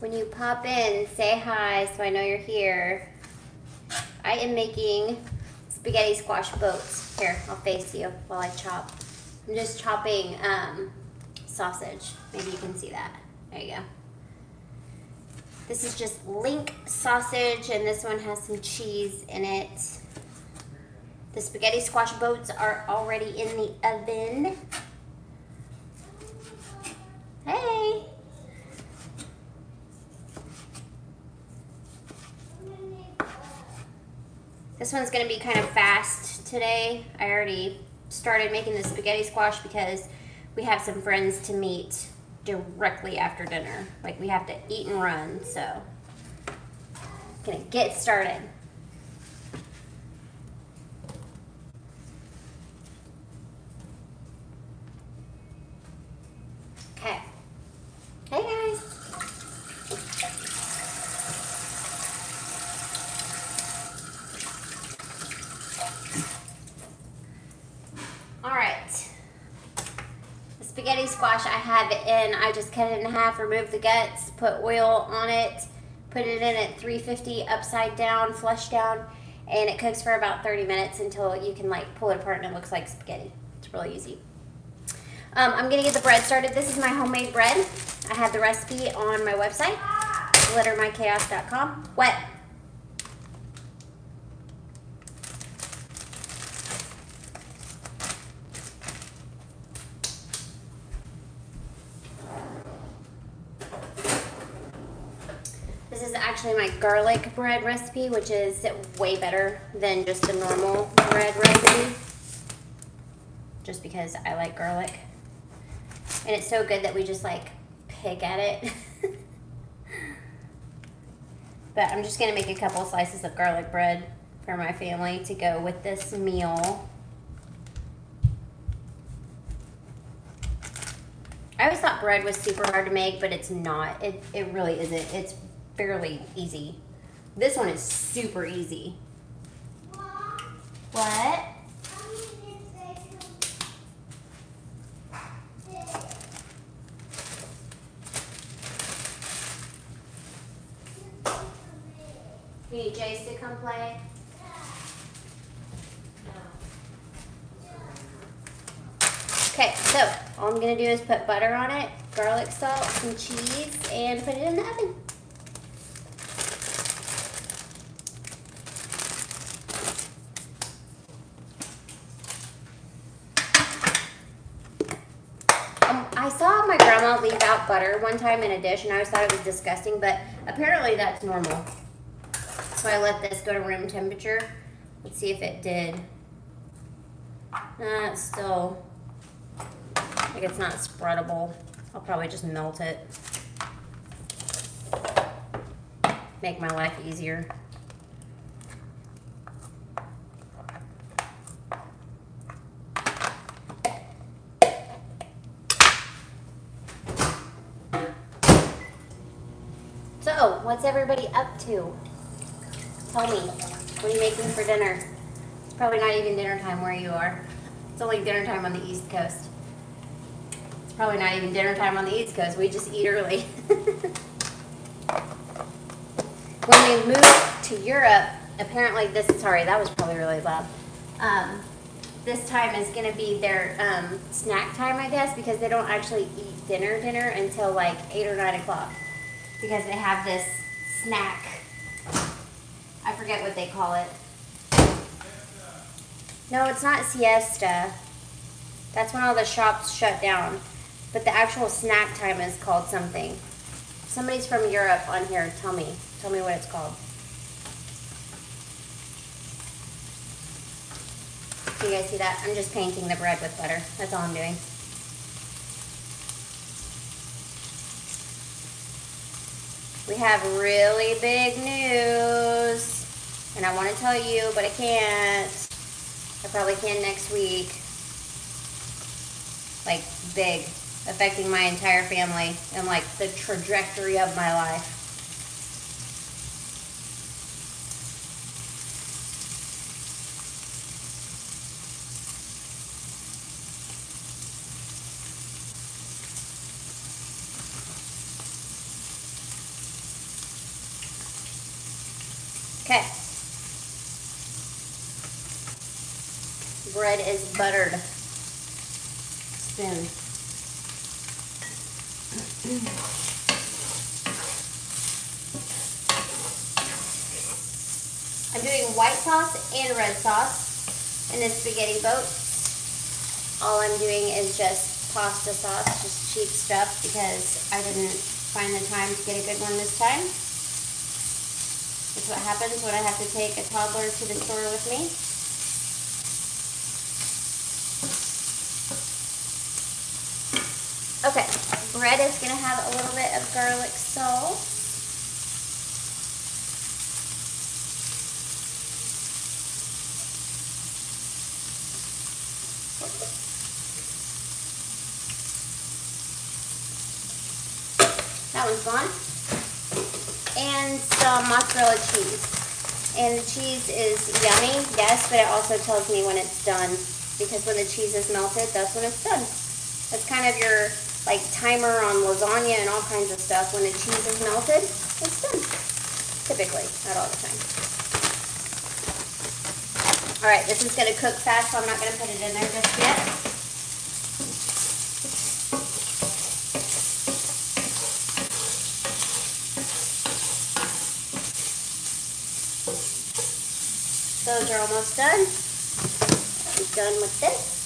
When you pop in, say hi so I know you're here. I am making spaghetti squash boats. Here, I'll face you while I chop. I'm just chopping um, sausage. Maybe you can see that. There you go. This is just link sausage, and this one has some cheese in it. The spaghetti squash boats are already in the oven. Hey! This one's gonna be kind of fast today. I already started making the spaghetti squash because we have some friends to meet directly after dinner. Like we have to eat and run, so gonna get started. Okay. Hey guys. All right. The spaghetti squash, I have it in. I just cut it in half, remove the guts, put oil on it, put it in at 350 upside down, flush down, and it cooks for about 30 minutes until you can like pull it apart and it looks like spaghetti. It's really easy. Um, I'm gonna get the bread started. This is my homemade bread. I have the recipe on my website, glittermychaos.com. What? This is actually my garlic bread recipe, which is way better than just the normal bread recipe. Just because I like garlic. And it's so good that we just like pick at it. but I'm just gonna make a couple slices of garlic bread for my family to go with this meal. I always thought bread was super hard to make, but it's not. It, it really isn't. It's fairly easy. This one is super easy. What? You need Jace to come play? Okay, so all I'm gonna do is put butter on it, garlic salt, some cheese, and put it in the oven. Saw my grandma leave out butter one time in a dish, and I always thought it was disgusting, but apparently that's normal. So I let this go to room temperature. Let's see if it did. Uh, it's still, like it's not spreadable. I'll probably just melt it. Make my life easier. So, what's Tell me, what are you making for dinner? It's probably not even dinner time where you are. It's only dinner time on the East Coast. It's probably not even dinner time on the East Coast. We just eat early. when we moved to Europe, apparently this, sorry, that was probably really loud. Um, this time is going to be their um, snack time, I guess, because they don't actually eat dinner dinner until like 8 or 9 o'clock. Because they have this snack I forget what they call it. No, it's not siesta. That's when all the shops shut down. But the actual snack time is called something. Somebody's from Europe on here. Tell me. Tell me what it's called. Do you guys see that? I'm just painting the bread with butter. That's all I'm doing. We have really big news. And I want to tell you, but I can't. I probably can next week. Like, big. Affecting my entire family and, like, the trajectory of my life. Okay. Bread is buttered soon. I'm doing white sauce and red sauce in this spaghetti boat. All I'm doing is just pasta sauce, just cheap stuff because I didn't find the time to get a good one this time. That's what happens when I have to take a toddler to the store with me. Okay, bread is going to have a little bit of garlic salt. That one's gone. And some mozzarella cheese. And the cheese is yummy, yes, but it also tells me when it's done. Because when the cheese is melted, that's when it's done. That's kind of your like timer on lasagna and all kinds of stuff. When the cheese is melted, it's done. Typically, not all the time. All right, this is gonna cook fast, so I'm not gonna put it in there just yet. Those are almost done. I'm done with this.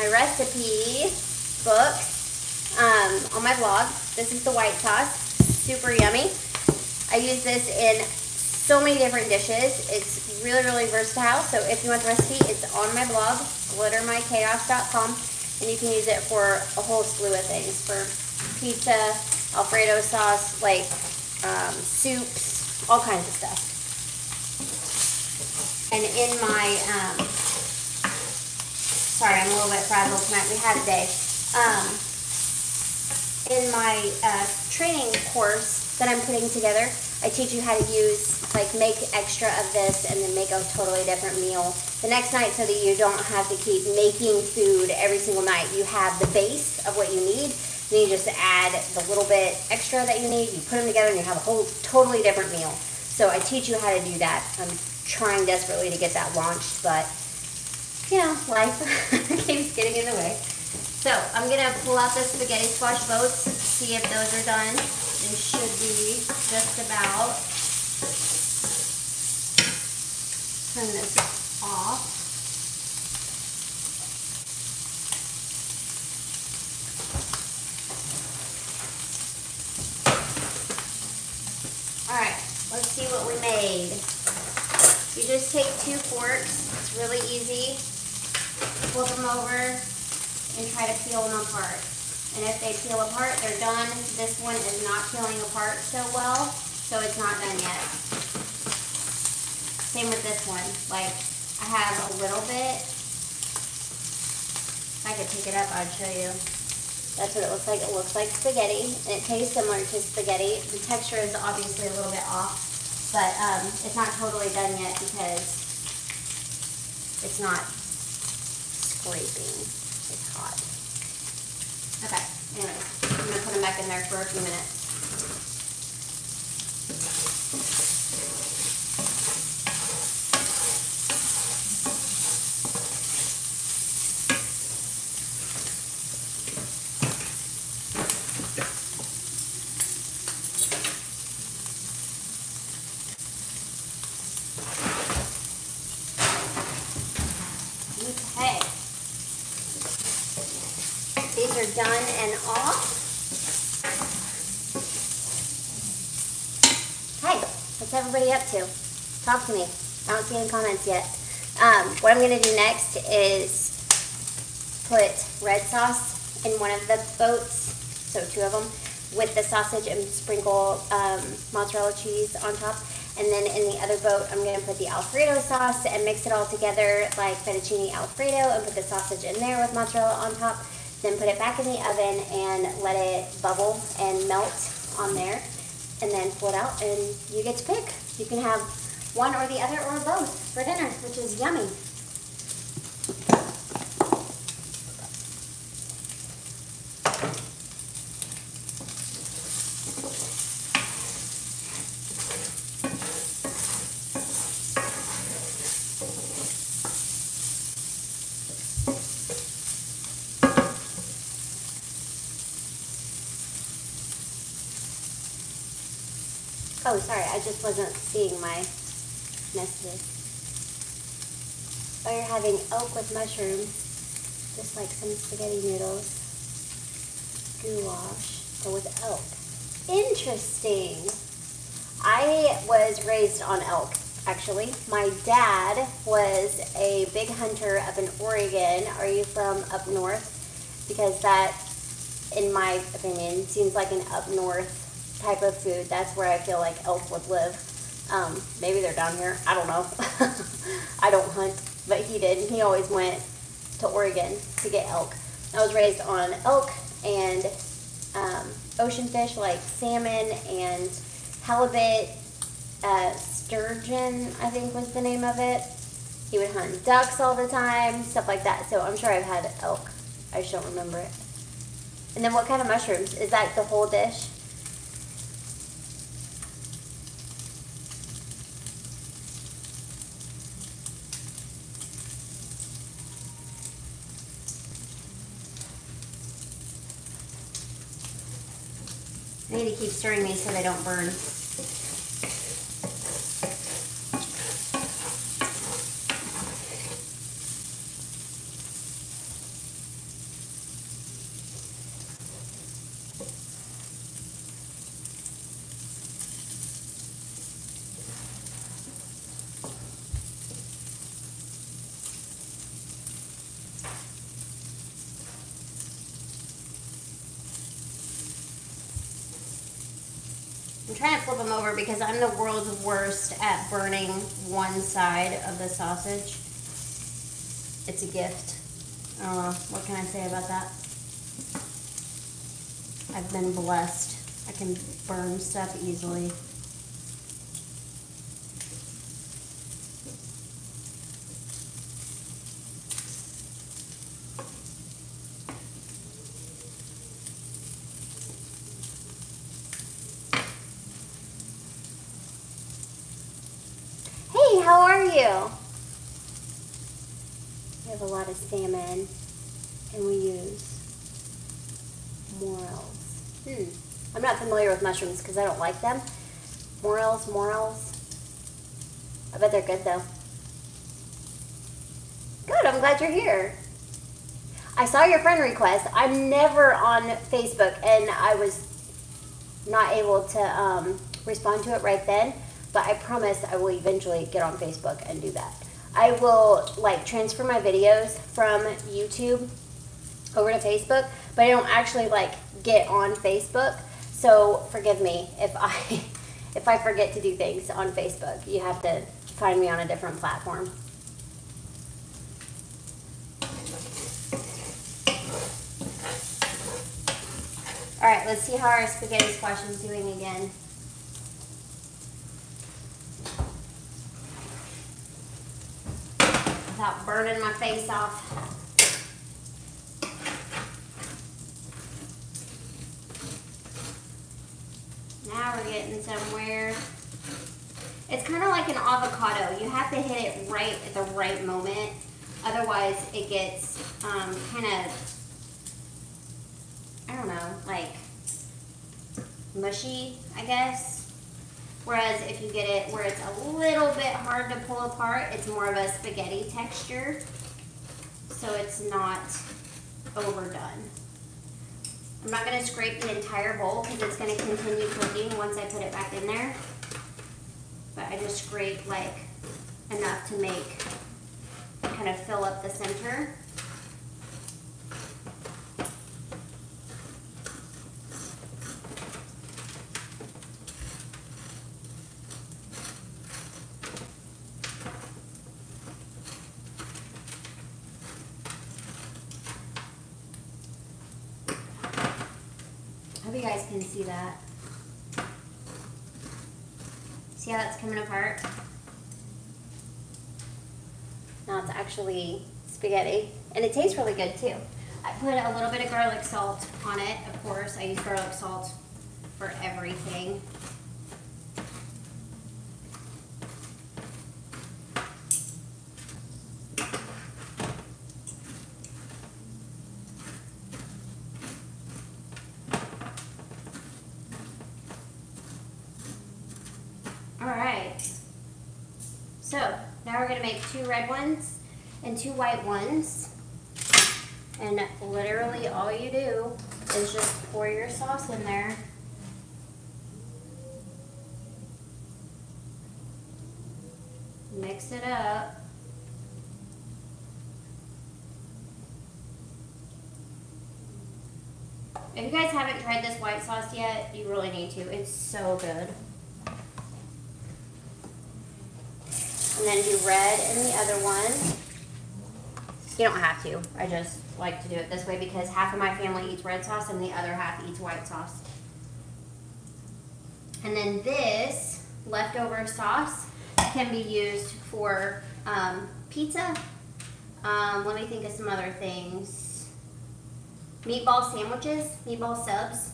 My recipe books um, on my blog. This is the white sauce. Super yummy. I use this in so many different dishes. It's really, really versatile. So if you want the recipe, it's on my blog, glittermychaos.com. And you can use it for a whole slew of things. For pizza, Alfredo sauce, like um, soups, all kinds of stuff. And in my, um, sorry, I'm a little bit frazzled tonight. We had a day. Um, in my uh, training course that I'm putting together, I teach you how to use, like, make extra of this and then make a totally different meal the next night so that you don't have to keep making food every single night. You have the base of what you need, then you just add the little bit extra that you need, you put them together and you have a whole totally different meal. So I teach you how to do that. I'm trying desperately to get that launched, but you know, life keeps getting in the way. So I'm gonna pull out the spaghetti squash boats, see if those are done. They should be just about. Turn this off. All right, let's see what we made. You just take two forks. It's really easy. Flip them over and try to peel them apart. And if they peel apart, they're done. This one is not peeling apart so well, so it's not done yet. Same with this one. Like, I have a little bit. If I could pick it up, I'd show you. That's what it looks like. It looks like spaghetti, and it tastes similar to spaghetti. The texture is obviously a little bit off, but um, it's not totally done yet because it's not scraping. It's hot. Okay, anyways, I'm going to put them back in there for a few minutes. Okay. These are done and off. Hey, what's everybody up to? Talk to me. I don't see any comments yet. Um, what I'm going to do next is put red sauce in one of the boats, so two of them, with the sausage and sprinkle um, mozzarella cheese on top. And then in the other boat, I'm going to put the Alfredo sauce and mix it all together like fettuccine Alfredo and put the sausage in there with mozzarella on top. Then put it back in the oven and let it bubble and melt on there. And then pull it out and you get to pick. You can have one or the other or both for dinner, which is yummy. Oh, sorry, I just wasn't seeing my messages. Oh, you're having elk with mushrooms, just like some spaghetti noodles. Goulash, but with elk. Interesting. I was raised on elk, actually. My dad was a big hunter up in Oregon. Are you from up north? Because that, in my opinion, seems like an up north type of food. That's where I feel like elk would live. Um, maybe they're down here. I don't know. I don't hunt, but he did. He always went to Oregon to get elk. I was raised on elk and um, ocean fish like salmon and halibut, uh, sturgeon, I think was the name of it. He would hunt ducks all the time, stuff like that. So I'm sure I've had elk. I just don't remember it. And then what kind of mushrooms? Is that the whole dish? I need to keep stirring these so they don't burn. I'm trying to flip them over because I'm the world's worst at burning one side of the sausage. It's a gift. Uh, what can I say about that? I've been blessed. I can burn stuff easily. Hey, how are you? We have a lot of salmon and we use morels. Hmm. I'm not familiar with mushrooms because I don't like them. Morels, morels. I bet they're good though. Good, I'm glad you're here. I saw your friend request. I'm never on Facebook and I was not able to um, respond to it right then, but I promise I will eventually get on Facebook and do that. I will like transfer my videos from YouTube over to Facebook, but I don't actually like get on Facebook. So forgive me if I if I forget to do things on Facebook. You have to find me on a different platform. All right, let's see how our spaghetti squash is doing again. Without burning my face off. We're getting somewhere. It's kind of like an avocado. You have to hit it right at the right moment. Otherwise, it gets um, kind of, I don't know, like mushy, I guess. Whereas if you get it where it's a little bit hard to pull apart, it's more of a spaghetti texture. So it's not overdone. I'm not gonna scrape the entire bowl because it's gonna continue cooking once I put it back in there. But I just scrape like enough to make, kind of fill up the center. put a little bit of garlic salt on it, of course. I use garlic salt for everything. All right. So now we're gonna make two red ones and two white ones. And literally all you do is just pour your sauce in there. Mix it up. If you guys haven't tried this white sauce yet, you really need to. It's so good. And then do red in the other one. You don't have to. I just like to do it this way because half of my family eats red sauce and the other half eats white sauce. And then this leftover sauce can be used for um, pizza. Um, let me think of some other things meatball sandwiches, meatball subs.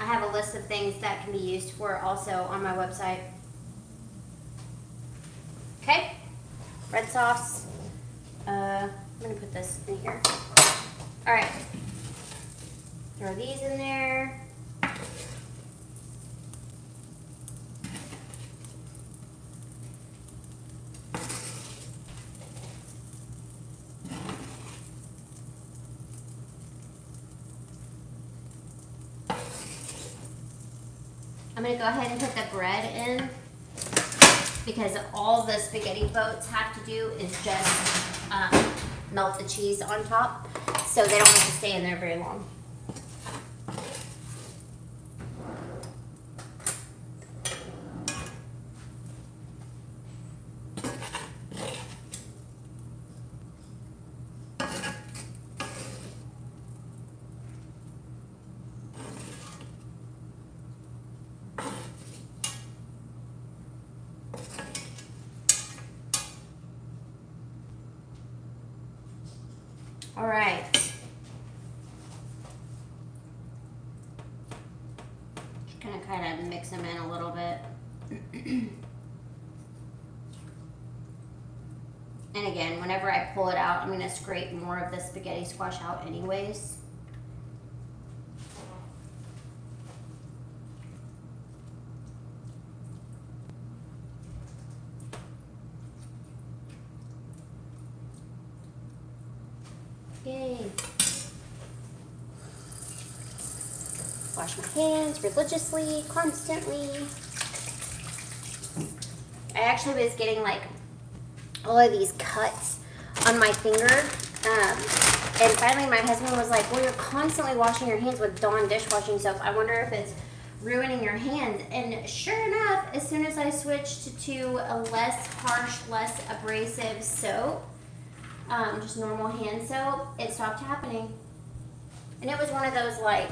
I have a list of things that can be used for also on my website. Okay, red sauce. Uh, I'm gonna put this in here. All right, throw these in there. I'm gonna go ahead and put the bread in because all the spaghetti boats have to do is just um, melt the cheese on top so they don't have to stay in there very long. All right. Just gonna kind of mix them in a little bit. and again, whenever I pull it out, I'm gonna scrape more of the spaghetti squash out anyways. Yay. Wash my hands religiously, constantly. I actually was getting like all of these cuts on my finger. Um, and finally my husband was like, well, you're constantly washing your hands with Dawn dishwashing soap. I wonder if it's ruining your hands. And sure enough, as soon as I switched to a less harsh, less abrasive soap, um, just normal hand soap, it stopped happening. And it was one of those like,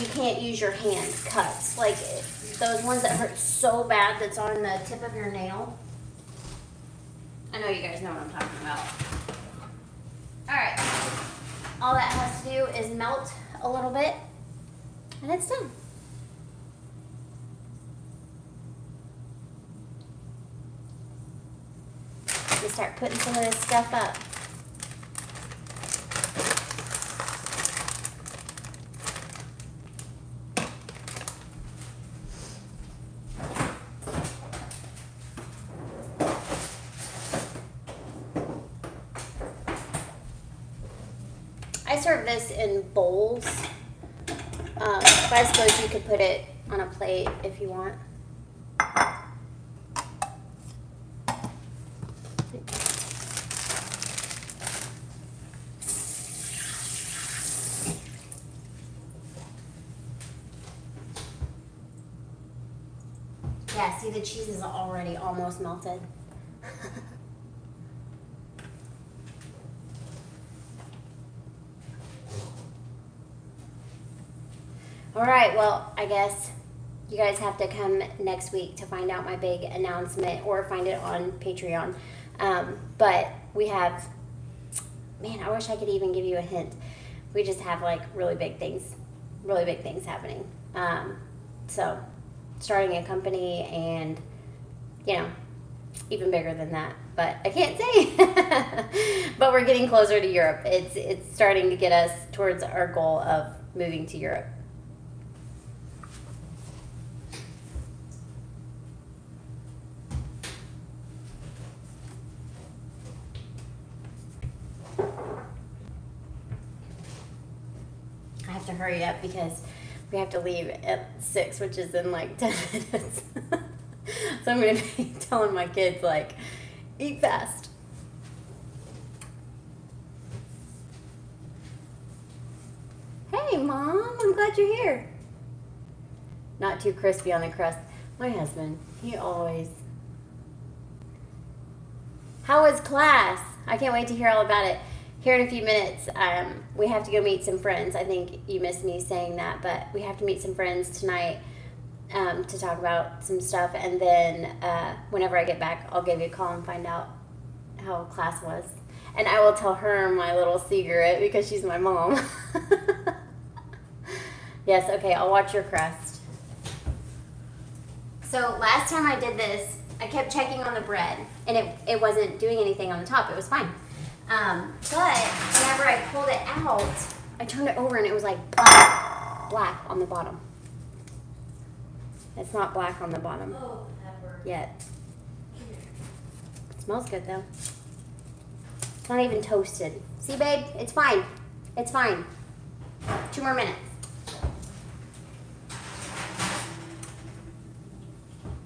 you can't use your hand cuts. Like those ones that hurt so bad that's on the tip of your nail. I know you guys know what I'm talking about. Alright. All that has to do is melt a little bit and it's done. to start putting some of this stuff up. I serve this in bowls, um, but I suppose you could put it on a plate if you want. Yeah, see the cheese is already almost melted. All right, well, I guess you guys have to come next week to find out my big announcement or find it on Patreon. Um, but we have, man, I wish I could even give you a hint. We just have like really big things, really big things happening. Um, so starting a company and, you know, even bigger than that. But I can't say. but we're getting closer to Europe. It's it's starting to get us towards our goal of moving to Europe. have to hurry up because we have to leave at six, which is in like ten minutes. so I'm gonna be telling my kids like, eat fast. Hey, mom, I'm glad you're here. Not too crispy on the crust. My husband, he always. How was class? I can't wait to hear all about it. Here in a few minutes, um, we have to go meet some friends. I think you missed me saying that, but we have to meet some friends tonight um, to talk about some stuff. And then uh, whenever I get back, I'll give you a call and find out how class was. And I will tell her my little secret because she's my mom. yes, okay, I'll watch your crust. So last time I did this, I kept checking on the bread and it, it wasn't doing anything on the top. It was fine. Um, but whenever I pulled it out, I turned it over and it was like black, black on the bottom. It's not black on the bottom Oh, yet. It smells good though. It's not even toasted. See, babe? It's fine. It's fine. Two more minutes.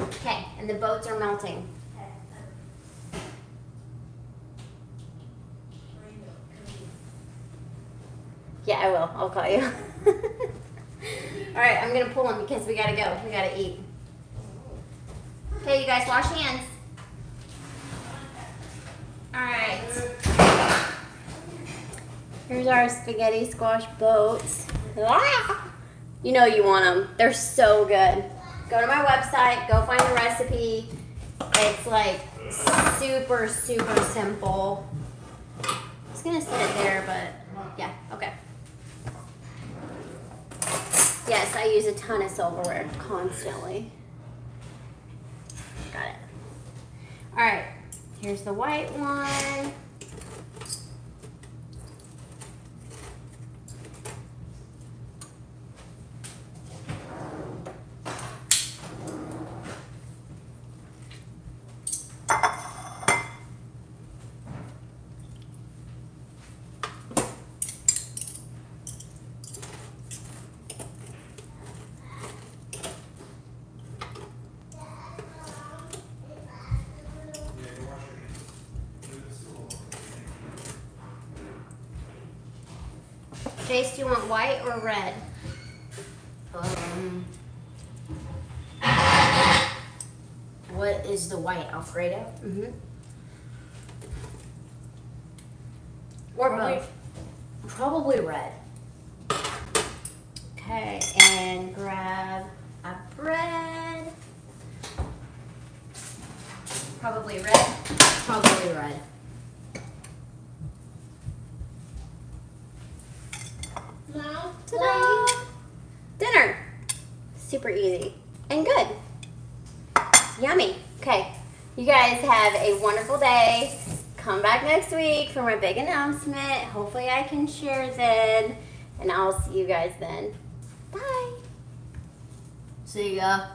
Okay, and the boats are melting. I'll call you. All right, I'm gonna pull them because we gotta go. We gotta eat. Okay, you guys, wash hands. All right. Here's our spaghetti squash boats. You know you want them. They're so good. Go to my website. Go find the recipe. It's like super, super simple. I was gonna set it there, but yeah, okay. Yes, I use a ton of silverware constantly. Got it. All right, here's the white one. Jace, do you want white or red? Um, what is the white Alfredo? Mm-hmm. Or Probably- both. Probably red. Okay, and grab a bread. Probably red. Probably red. Ta-da! Dinner. Super easy and good. Yummy. Okay. You guys have a wonderful day. Come back next week for my big announcement. Hopefully I can share then. And I'll see you guys then. Bye. See ya.